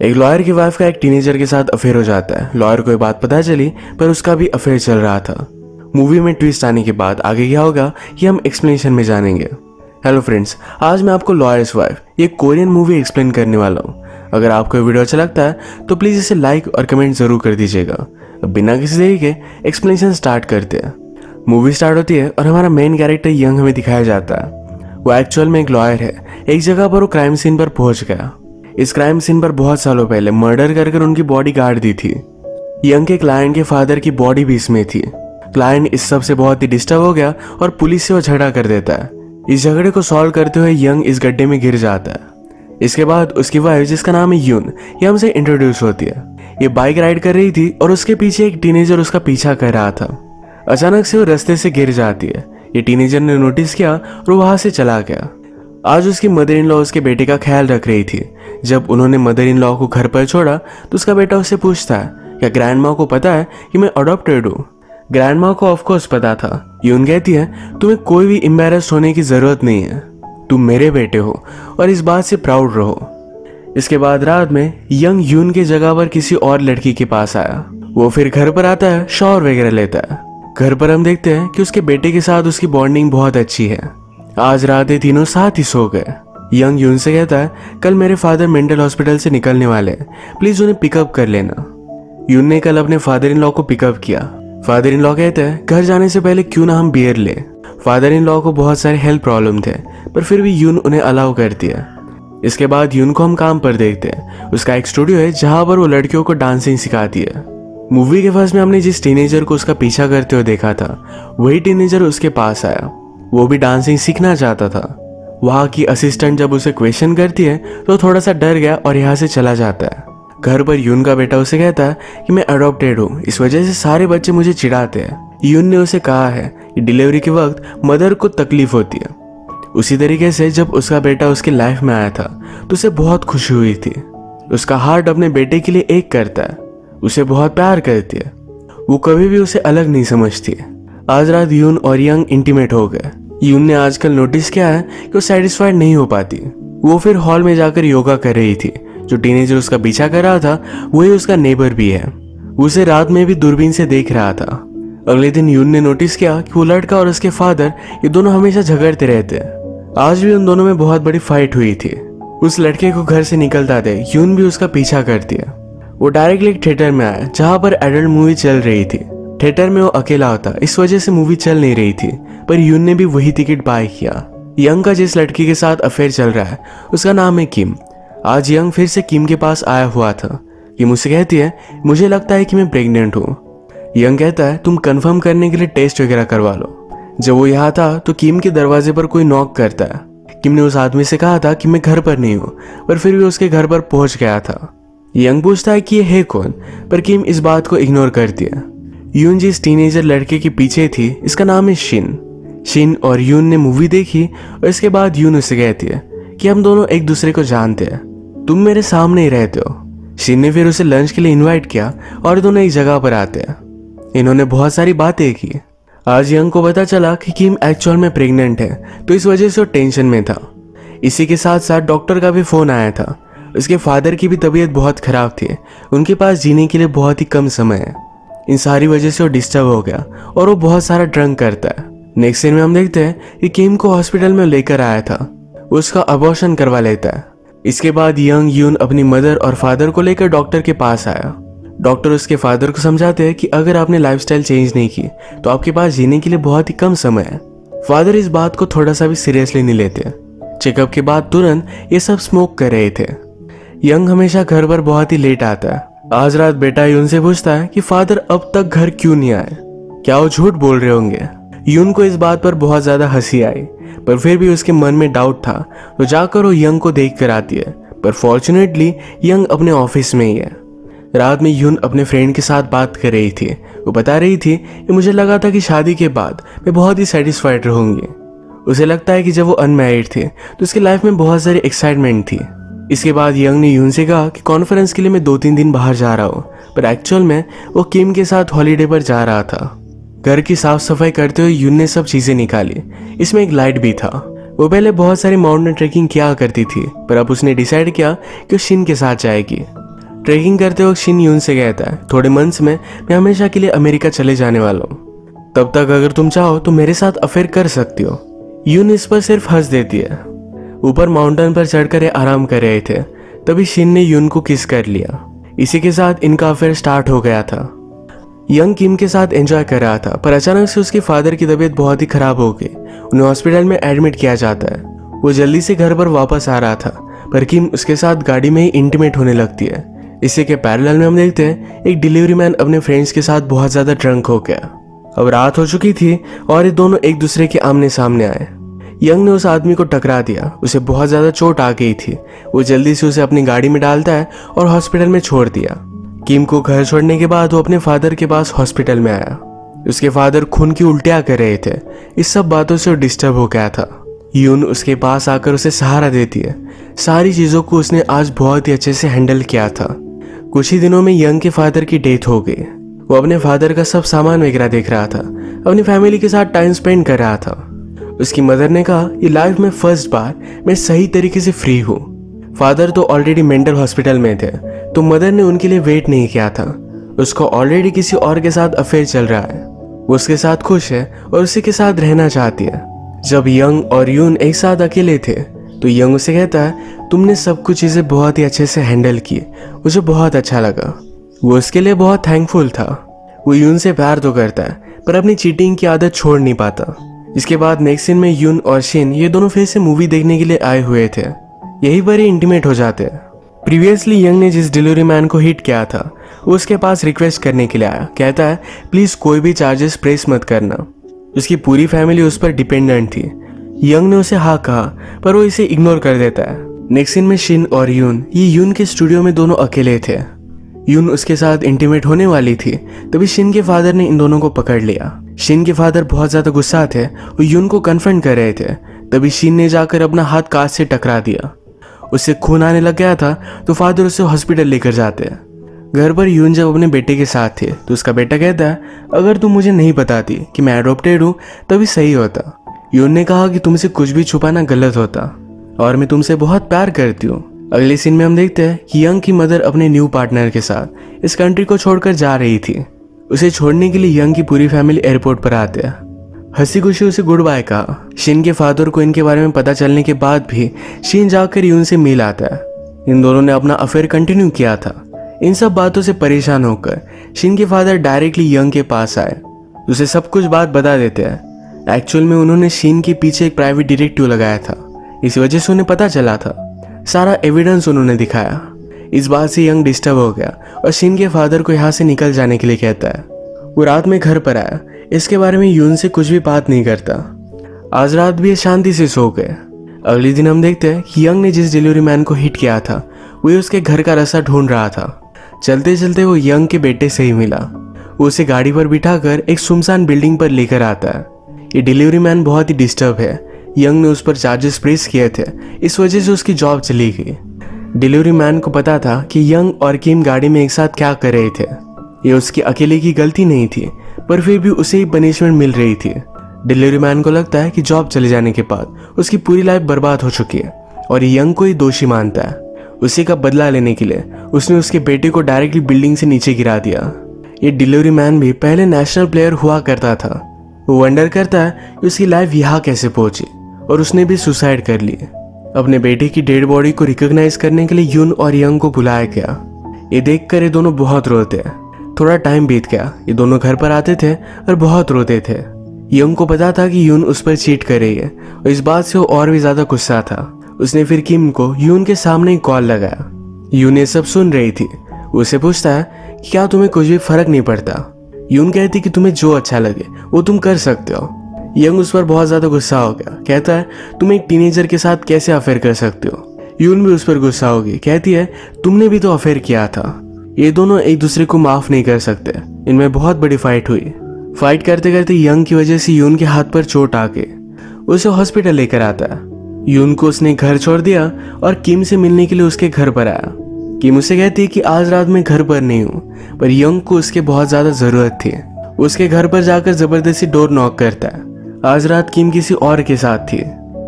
एक लॉयर की वाइफ का एक टीनेजर के साथ अफेयर हो जाता है। लॉयर को बात पता चली, पर उसका भी अफेयर चल रहा था। मूवी में ट्विस्ट आने के बाद आगे क्या होगा ये हम एक्सप्लेनेशन में जानेंगे। हेलो फ्रेंड्स आज मैं आपको लॉयर्स वाइफ ये कोरियन मूवी एक्सप्लेन करने वाला हूँ। अगर आपको वीडियो अच्छा लगता है तो प्लीज़ इसे लाइक और कमेंट ज़रूर कर दीजिएगा। बिना किसी देरी के एक्सप्लेनेशन स्टार्ट करते हैं। मूवी स्टार्ट होती है और हमारा मेन कैरेक्टर यंग हमें दिखाया जाता है। वो एक्चुअल में एक लॉयर है, एक जगह पर वो क्राइम सीन पर पहुँच गया। इस क्राइम सीन पर बहुत सालों पहले मर्डर कर कर उनकी बॉडी गार्ड दी थी। यंग के क्लाइंट के फादर की बॉडी भी इसमें थी। क्लाइंट इस सबसे बहुत ही डिस्टर्ब हो गया और पुलिस से वो झगड़ा कर देता है। इस झगड़े को सॉल्व करते हुए यंग इस गड्ढे में गिर जाता है। इसके बाद उसकी वाइफ जिसका नाम है यून ये हमसे इंट्रोड्यूस होती है। ये बाइक राइड कर रही थी और उसके पीछे एक टीनेजर उसका पीछा कर रहा था। अचानक से वो रास्ते से गिर जाती है। ये टीनेजर ने नोटिस किया और वहाँ से चला गया। आज उसकी मदर इन लॉ उसके बेटे का ख्याल रख रही थी। जब उन्होंने मदर इन लॉ को घर पर छोड़ा तो उसका बेटा उससे पूछता है क्या ग्रैंड माँ को पता है कि मैं अडोप्टेड हूँ? ग्रैंड माँ को ऑफकोर्स पता था। यून कहती है, तुम्हें कोई भी एम्बेरस होने की ज़रूरत नहीं है। तुम मेरे बेटे हो और इस बात से प्राउड रहो। इसके बाद रात में यंग यून के जगह पर किसी और लड़की के पास आया। वो फिर घर पर आता है शॉर वगैरह लेता है। घर पर हम देखते हैं कि उसके बेटे के साथ उसकी बॉन्डिंग बहुत अच्छी है। आज रात ये तीनों साथ ही सो गए। यंग यून से कहता है, कल मेरे फादर मेंटल हॉस्पिटल से निकलने वाले हैं। प्लीज़ उन्हें पिकअप कर लेना। यून ने कल अपने फादर इन लॉ को पिकअप किया। फादर इन लॉ कहते हैं, घर जाने से पहले क्यों ना हम बियर ले? फादर इन लॉ को बहुत सारे हेल्थ प्रॉब्लम थे, पर फिर भी यून उन्हें अलाउ करती है। इसके बाद यून को हम काम पर देखते हैं। उसका एक स्टूडियो है, जहाँ पर वो लड़कियों को डांसिंग सिखाती है। मूवी के फ़र्स्ट में हमने जिस टीनेजर को उसका पीछा करते हुए देखा था, वही टीनेजर उसके पास आया। वो भी डांसिंग सीखना चाहता था। वहाँ की असिस्टेंट जब उसे क्वेश्चन करती है तो थोड़ा सा डर गया और यहाँ से चला जाता है। घर पर यून का बेटा उसे कहता है कि मैं अडोप्टेड हूँ, इस वजह से सारे बच्चे मुझे चिढ़ाते हैं। यून ने उसे कहा है कि डिलीवरी के वक्त मदर को तकलीफ़ होती है। उसी तरीके से जब उसका बेटा उसकी लाइफ में आया था तो उसे बहुत खुशी हुई थी। उसका हार्ट अपने बेटे के लिए एक करता है, उसे बहुत प्यार करती है। वो कभी भी उसे अलग नहीं समझती आज रात यून और यंग इंटीमेट हो गए। यून ने आजकल नोटिस किया है कि वो सेटिस्फाइड नहीं हो पाती। वो फिर हॉल में जाकर योगा कर रही थी। जो टीनेजर उसका पीछा कर रहा था, वही उसका नेबर भी है। उसे रात में भी दूरबीन से देख रहा था। अगले दिन यून ने नोटिस किया कि वो लड़का और उसके फादर ये दोनों हमेशा झगड़ते रहते आज भी उन दोनों में बहुत बड़ी फाइट हुई थी। उस लड़के को घर से निकलता थे यून भी उसका पीछा करती है। वो डायरेक्टली एक थिएटर में आया, जहाँ पर एडल्ट मूवी चल रही थी। थिएटर में वो अकेला होता, इस वजह से मूवी चल नहीं रही थी, पर यून ने भी वही टिकट बाय किया। यंग का जिस लड़की के साथ अफेयर चल रहा है, उसका नाम है किम आज यंग फिर से किम के पास आया हुआ था। किम उसे कहती है, मुझे लगता है कि मैं प्रेग्नेंट हूँ। यंग कहता है, तुम कंफर्म करने के लिए टेस्ट वगैरह करवा लो। जब वो यहाँ था तो किम के दरवाजे पर कोई नॉक करता है। किम ने उस आदमी से कहा था कि मैं घर पर नहीं हूँ, पर फिर भी उसके घर पर पहुँच गया था। यंग पूछता है कि ये है कौन, पर किम इस बात को इग्नोर करती है। यून जिस टीनेजर लड़के के पीछे थी। इसका नाम है शिन। शिन और यून ने मूवी देखी और इसके बाद यून उसे कहती है कि हम दोनों एक दूसरे को जानते हैं। तुम मेरे सामने ही रहते हो। शिन ने फिर उसे लंच के लिए इनवाइट किया और दोनों एक जगह पर आते हैं। इन्होंने बहुत सारी बातें की। आज यंग को पता चला कि किम एक्चुअल में प्रेग्नेंट है तो इस वजह से वो टेंशन में था। इसी के साथ साथ डॉक्टर का भी फ़ोन आया था। उसके फादर की भी तबीयत बहुत खराब थी। उनके पास जीने के लिए बहुत ही कम समय है। इन सारी वजह से वो डिस्टर्ब हो गया और वो बहुत सारा ड्रंक करता है। नेक्स्ट सीन में हम देखते हैं कि किम को हॉस्पिटल में लेकर आया था। उसका अबॉर्शन करवा लेता है। इसके बाद यंग यून अपनी मदर और फादर को लेकर डॉक्टर के पास आया। डॉक्टर उसके फादर को समझाते हैं कि अगर आपने लाइफस्टाइल चेंज नहीं की तो आपके पास जीने के लिए बहुत ही कम समय है। फादर इस बात को थोड़ा सा भी सीरियसली नहीं लेते। चेकअप के बाद तुरंत ये सब स्मोक कर रहे थे। यंग हमेशा घर पर बहुत ही लेट आता है। आज रात बेटा यून से पूछता है कि फादर अब तक घर क्यों नहीं आए? क्या वो झूठ बोल रहे होंगे? यून को इस बात पर बहुत ज़्यादा हँसी आई, पर फिर भी उसके मन में डाउट था। तो जाकर वो यंग को देख कर आती है, पर फॉर्चुनेटली यंग अपने ऑफ़िस में ही है। रात में यून अपने फ्रेंड के साथ बात कर रही थी। वो बता रही थी कि मुझे लगा था कि शादी के बाद मैं बहुत ही सेटिस्फाइड रहूँगी। उसे लगता है कि जब वो अनमेरिड थे तो उसकी लाइफ में बहुत सारी एक्साइटमेंट थी। इसके बाद यंग ने यून से कहा कि कॉन्फ्रेंस के लिए मैं दो तीन दिन बाहर जा रहा हूँ, पर एक्चुअल में वो किम के साथ हॉलीडे पर जा रहा था। घर की साफ़ सफ़ाई करते हुए यून ने सब चीज़ें निकाली। इसमें एक लाइट भी था। वो पहले बहुत सारी माउंटेन ट्रेकिंग किया करती थी, पर अब उसने डिसाइड किया कि वो शिन के साथ जाएगी। ट्रैकिंग करते वक्त शिन यून से कहता है, थोड़े मंथ्स में मैं हमेशा के लिए अमेरिका चले जाने वाला हूँ। तब तक अगर तुम चाहो तो मेरे साथ अफेयर कर सकती हो। यून इस पर सिर्फ़ हंस देती है। ऊपर माउंटेन पर चढ़कर आराम कर रहे थे। तभी शिन ने यून को किस कर लिया। इसी के साथ इनका अफेयर स्टार्ट हो गया था। यंग किम के साथ एंजॉय कर रहा था, पर अचानक से उसके फादर की तबीयत बहुत ही खराब हो गई। उन्हें हॉस्पिटल में एडमिट किया जाता है। वो जल्दी से घर पर वापस आ रहा था, पर किम उसके साथ गाड़ी में ही इंटीमेट होने लगती है। इसी के पैरेलल में हम देखते हैं, एक डिलीवरी मैन अपने फ्रेंड्स के साथ बहुत ज़्यादा ड्रंक हो गया। अब रात हो चुकी थी और ये दोनों एक दूसरे के आमने सामने आए। यंग ने उस आदमी को टकरा दिया। उसे बहुत ज़्यादा चोट आ गई थी। वो जल्दी से उसे अपनी गाड़ी में डालता है और हॉस्पिटल में छोड़ दिया। किम को घर छोड़ने के बाद वो अपने फादर के पास हॉस्पिटल में आया। उसके फादर खून की उल्टिया कर रहे थे। इस सब बातों से वो डिस्टर्ब हो गया था। यून उसके पास आकर उसे सहारा देती है। सारी चीज़ों को उसने आज बहुत ही अच्छे से हैंडल किया था। कुछ ही दिनों में यंग के फादर की डेथ हो गई। वो अपने फादर का सब सामान वगैरह देख रहा था। अपनी फैमिली के साथ टाइम स्पेंड कर रहा था। उसकी मदर ने कहा, ये लाइफ में फ़र्स्ट बार मैं सही तरीके से फ्री हूँ। फादर तो ऑलरेडी मेंटल हॉस्पिटल में थे तो मदर ने उनके लिए वेट नहीं किया था। उसको ऑलरेडी किसी और के साथ अफेयर चल रहा है। वो उसके साथ खुश है और उसी के साथ रहना चाहती है। जब यंग और यून एक साथ अकेले थे तो यंग उसे कहता है, तुमने सब कुछ चीज़ें बहुत ही अच्छे से हैंडल की। मुझे बहुत अच्छा लगा। वो उसके लिए बहुत थैंकफुल था। वो यून से प्यार तो करता है, पर अपनी चीटिंग की आदत छोड़ नहीं पाता। इसके बाद नेक्स्ट सीन में यून और शिन ये दोनों फिर से मूवी देखने के लिए आए हुए थे। यही पर ही इंटीमेट हो जाते। प्रीवियसली यंग ने जिस डिलीवरी मैन को हिट किया था, उसके पास रिक्वेस्ट करने के लिए आया। कहता है प्लीज़ कोई भी चार्जेस प्रेस मत करना। उसकी पूरी फैमिली उस पर डिपेंडेंट थी। यंग ने उसे हाँ कहा, पर वो इसे इग्नोर कर देता है। नेक्स्ट सीन में शिन और यून, ये यून के स्टूडियो में दोनों अकेले थे। यून उसके साथ इंटीमेट होने वाली थी, तभी शिन के फादर ने इन दोनों को पकड़ लिया। शिन के फादर बहुत ज़्यादा गुस्सा थे वो यून को कन्फ्रंट कर रहे थे। तभी शिन ने जाकर अपना हाथ कांच से टकरा दिया। उससे खून आने लग गया था तो फादर उसे हॉस्पिटल लेकर जाते। घर पर यून जब अपने बेटे के साथ थे तो उसका बेटा कहता है अगर तुम मुझे नहीं बताती कि मैं एडोप्टेड हूँ, तभी सही होता। यून ने कहा कि तुमसे कुछ भी छुपाना गलत होता। और मैं तुमसे बहुत प्यार करती हूँ। अगले सीन में हम देखते हैं कि यंग की मदर अपने न्यू पार्टनर के साथ इस कंट्री को छोड़कर जा रही थी। उसे छोड़ने के लिए यंग की पूरी फैमिली एयरपोर्ट पर आते हैं। हँसी खुशी उसे गुड बाय कहा शिन के फादर को इनके बारे में पता चलने के बाद भी शिन जाकर यून से मिल आता है। इन दोनों ने अपना अफेयर कंटिन्यू किया था। इन सब बातों से परेशान होकर शिन के फादर डायरेक्टली यंग के पास आए। उसे सब कुछ बात बता देते हैं। एक्चुअल में उन्होंने शिन के पीछे एक प्राइवेट डिटेक्टिव लगाया था। इस वजह से उन्हें पता चला था। सारा एविडेंस उन्होंने दिखाया। इस बात से यंग डिस्टर्ब हो गया और शिन के फादर को यहाँ से निकल जाने के लिए कहता है। वो रात में घर पर आया। इसके बारे में यून से कुछ भी बात नहीं करता। आज रात भी शांति से सो गए। अगले दिन हम देखते हैं कि यंग ने जिस डिलीवरी मैन को हिट किया था वो उसके घर का रास्ता ढूंढ रहा था। चलते चलते वो यंग के बेटे से ही मिला। वो उसे गाड़ी पर बिठाकर एक सुमसान बिल्डिंग पर लेकर आता है। ये डिलीवरी मैन बहुत ही डिस्टर्ब है। यंग ने उस पर चार्जेस प्रेस किए थे। इस वजह से उसकी जॉब चली गई। डिलीवरी मैन को पता था कि यंग और किम गाड़ी में एक साथ क्या कर रहे थे। ये उसकी अकेले की गलती नहीं थी, पर फिर भी उसे ही पनिशमेंट मिल रही थी। डिलीवरी मैन को लगता है कि जॉब चले जाने के बाद उसकी पूरी लाइफ बर्बाद हो चुकी है और यंग को ही दोषी मानता है। उसी का बदला लेने के लिए उसने उसके बेटे को डायरेक्टली बिल्डिंग से नीचे गिरा दिया। ये डिलीवरी मैन भी पहले नेशनल प्लेयर हुआ करता था। वो वंडर करता है कि उसकी लाइफ यहाँ कैसे पहुँची और उसने भी सुसाइड कर ली। अपने बेटे की डेड बॉडी को रिकॉग्नाइज करने के लिए यून और यंग को बुलाया गया। ये देखकर ये दोनों बहुत रोते थोड़ा टाइम बीत गया। ये दोनों घर पर आते थे और बहुत रोते थे। यंग को पता था कि यून उस पर चीट कर रही है और इस बात से वो और भी ज़्यादा गुस्सा था। उसने फिर किम को यून के सामने कॉल लगाया। यून ये सब सुन रही थी। उसे पूछता है क्या तुम्हें कुछ भी फ़र्क नहीं पड़ता? यून कहती कि तुम्हें जो अच्छा लगे, वो तुम कर सकते हो। यंग उस पर बहुत ज़्यादा गुस्सा हो गया। कहता है, तुम एक टीनेजर के साथ कैसे अफेयर कर सकते हो? यून भी उस पर गुस्सा होगी। कहती है, तुमने भी तो अफेयर किया था। ये दोनों एक दूसरे को माफ़ नहीं कर सकते। इनमें बहुत बड़ी फाइट हुई। फाइट करते करते यंग की वजह से यून के हाथ पर चोट आ गई। उसे हॉस्पिटल लेकर आता है। यून को उसने घर छोड़ दिया और किम से मिलने के लिए उसके घर पर आया। किम उसे कहती है कि आज रात मैं घर पर नहीं हूँ, पर यंग को उसके बहुत ज़्यादा ज़रूरत थी। उसके घर पर जाकर ज़बरदस्ती डोर नॉक करता है। आज रात किम किसी और के साथ थी।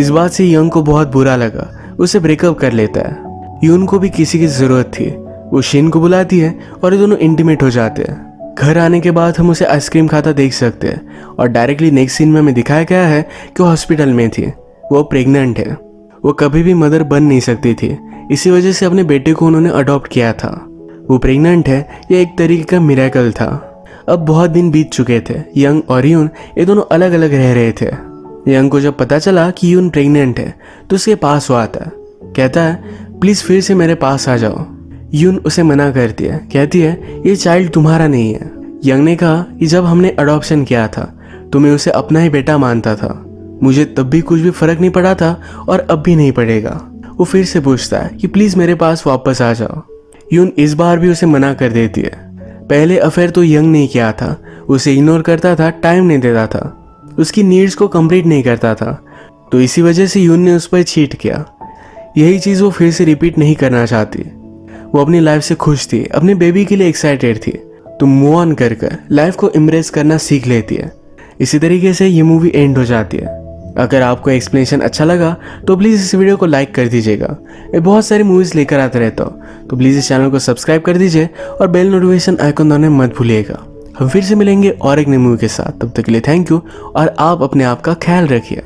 इस बात से यंग को बहुत बुरा लगा। उसे ब्रेकअप कर लेता है। यून को भी किसी की ज़रूरत थी। वो शिन को बुलाती है और ये दोनों इंटीमेट हो जाते हैं। घर आने के बाद हम उसे आइसक्रीम खाता देख सकते हैं। और डायरेक्टली नेक्स्ट सीन में हमें दिखाया गया है कि वो हॉस्पिटल में थी। वो प्रेग्नेंट है। वो कभी भी मदर बन नहीं सकती थी। इसी वजह से अपने बेटे को उन्होंने अडॉप्ट किया था। वो प्रेग्नेंट है, ये एक तरीके का मिराकल था। अब बहुत दिन बीत चुके थे। यंग और यून, ये दोनों अलग अलग रह रहे थे। यंग को जब पता चला कि यून प्रेग्नेंट है तो उसके पास वो आता है। कहता है प्लीज़ फिर से मेरे पास आ जाओ। यून उसे मना करती है। कहती है, ये चाइल्ड तुम्हारा नहीं है। यंग ने कहा कि जब हमने अडॉप्शन किया था तो मैं उसे अपना ही बेटा मानता था। मुझे तब भी कुछ भी फ़र्क नहीं पड़ा था और अब भी नहीं पड़ेगा। वो फिर से पूछता है कि प्लीज़ मेरे पास वापस आ जाओ। यून इस बार भी उसे मना कर देती है। पहले अफेयर तो यंग नहीं किया था। उसे इग्नोर करता था टाइम नहीं देता था। उसकी नीड्स को कंप्लीट नहीं करता था। तो इसी वजह से यून ने उस पर चीट किया। यही चीज़ वो फिर से रिपीट नहीं करना चाहती। वो अपनी लाइफ से खुश थी, अपने बेबी के लिए एक्साइटेड थी। तो मूव ऑन कर कर लाइफ को इम्प्रेस करना सीख लेती है। इसी तरीके से ये मूवी एंड हो जाती है। अगर आपको एक्सप्लेनेशन अच्छा लगा तो प्लीज़ इस वीडियो को लाइक कर दीजिएगा। मैं बहुत सारी मूवीज़ लेकर आते रहता हूँ तो प्लीज़ इस चैनल को सब्सक्राइब कर दीजिए और बेल नोटिफिकेशन आइकन दबाने मत भूलिएगा। हम फिर से मिलेंगे और एक नई मूवी के साथ। तब तक के लिए थैंक यू और आप अपने आप का ख्याल रखिए।